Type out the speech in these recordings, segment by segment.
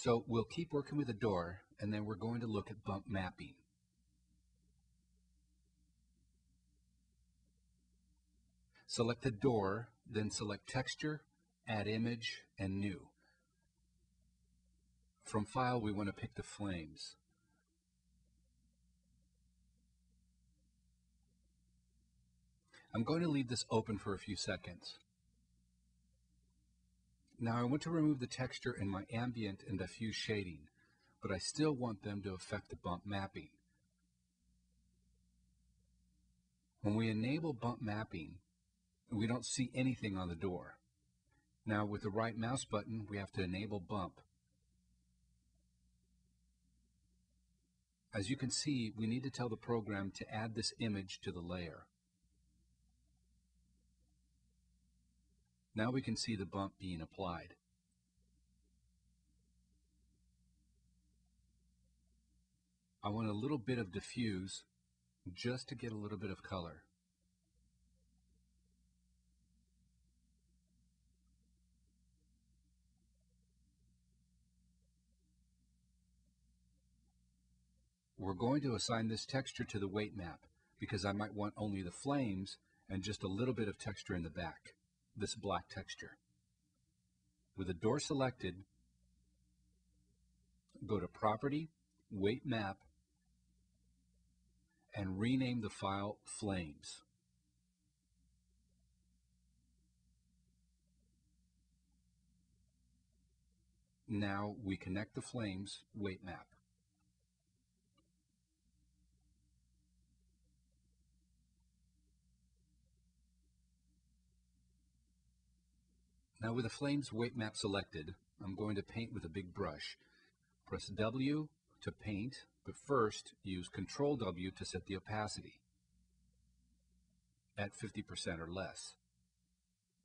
So we'll keep working with the door, and then we're going to look at bump mapping. Select the door, then select Texture, Add Image, and New. From File, we want to pick the flames. I'm going to leave this open for a few seconds. Now I want to remove the texture in my ambient and diffuse shading, but I still want them to affect the bump mapping. When we enable bump mapping, we don't see anything on the door. Now with the right mouse button, we have to enable bump. As you can see, we need to tell the program to add this image to the layer. Now we can see the bump being applied. I want a little bit of diffuse just to get a little bit of color. We're going to assign this texture to the weight map because I might want only the flames and just a little bit of texture in the back this black texture. With the door selected, go to Property, Weight Map, and rename the file Flames. Now we connect the flames weight map. Now with the flames weight map selected, I'm going to paint with a big brush. Press W to paint, but first use Control W to set the opacity at 50% or less.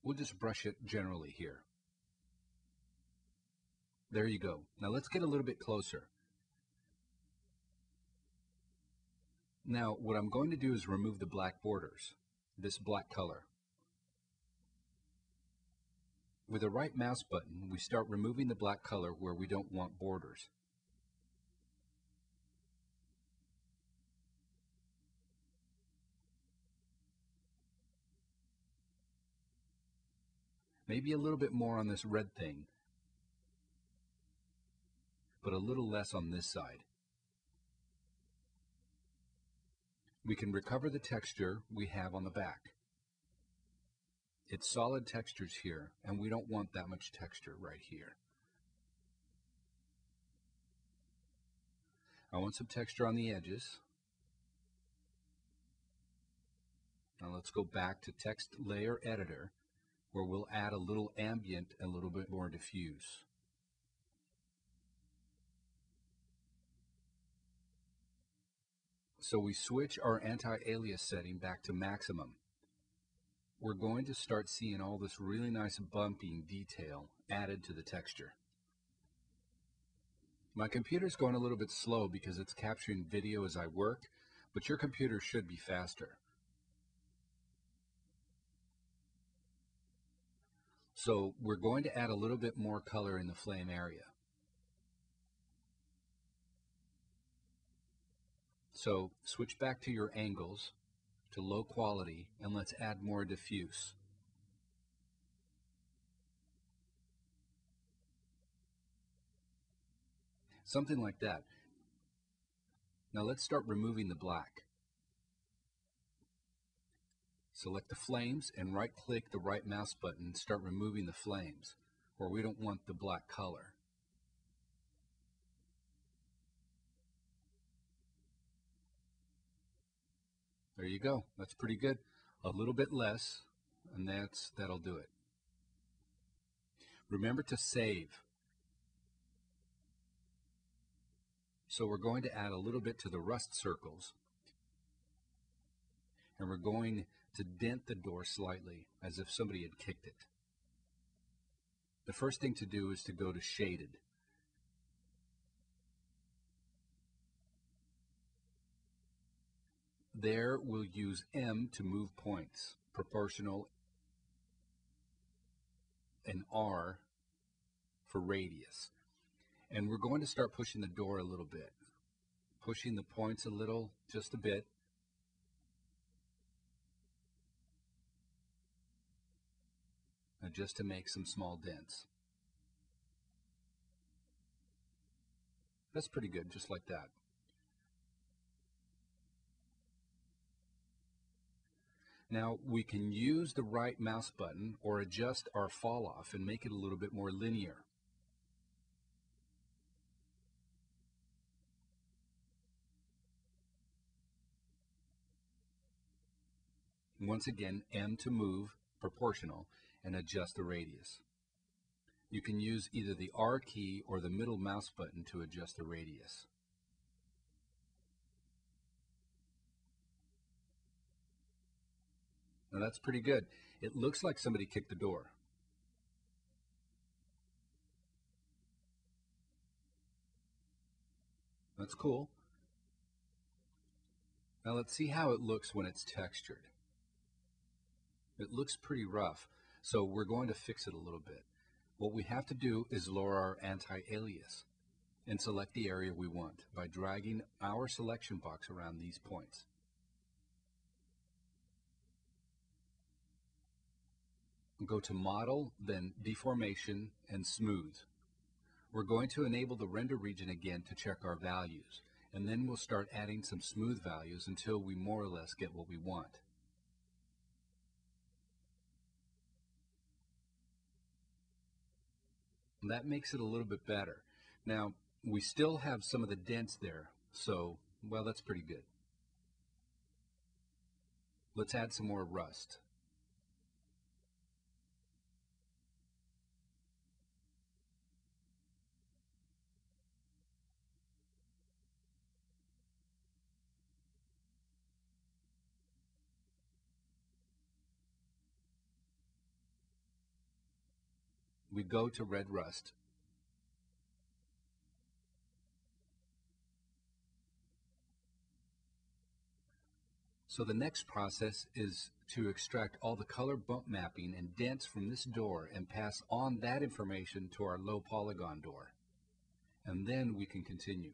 We'll just brush it generally here. There you go. Now let's get a little bit closer. Now what I'm going to do is remove the black borders, this black color. With the right mouse button, we start removing the black color where we don't want borders. Maybe a little bit more on this red thing, but a little less on this side. We can recover the texture we have on the back. It's solid textures here, and we don't want that much texture right here. I want some texture on the edges. Now let's go back to Text Layer Editor, where we'll add a little ambient and a little bit more diffuse. So we switch our anti-alias setting back to maximum we're going to start seeing all this really nice bumping detail added to the texture. My computer's going a little bit slow because it's capturing video as I work, but your computer should be faster. So we're going to add a little bit more color in the flame area. So switch back to your angles to low quality and let's add more diffuse. Something like that. Now let's start removing the black. Select the flames and right click the right mouse button and start removing the flames where we don't want the black color. There you go. That's pretty good. A little bit less, and that's that'll do it. Remember to save. So we're going to add a little bit to the rust circles. And we're going to dent the door slightly, as if somebody had kicked it. The first thing to do is to go to shaded. There we'll use M to move points, proportional, and R for radius. And we're going to start pushing the door a little bit. Pushing the points a little, just a bit. Just to make some small dents. That's pretty good, just like that. Now we can use the right mouse button or adjust our fall off and make it a little bit more linear. Once again, M to move, proportional, and adjust the radius. You can use either the R key or the middle mouse button to adjust the radius. Now that's pretty good. It looks like somebody kicked the door. That's cool. Now let's see how it looks when it's textured. It looks pretty rough, so we're going to fix it a little bit. What we have to do is lower our anti-alias and select the area we want by dragging our selection box around these points. Go to Model, then Deformation, and Smooth. We're going to enable the render region again to check our values, and then we'll start adding some smooth values until we more or less get what we want. that makes it a little bit better. Now, we still have some of the dents there, so, well, that's pretty good. Let's add some more rust. We go to red rust. So the next process is to extract all the color bump mapping and dents from this door and pass on that information to our low polygon door. And then we can continue.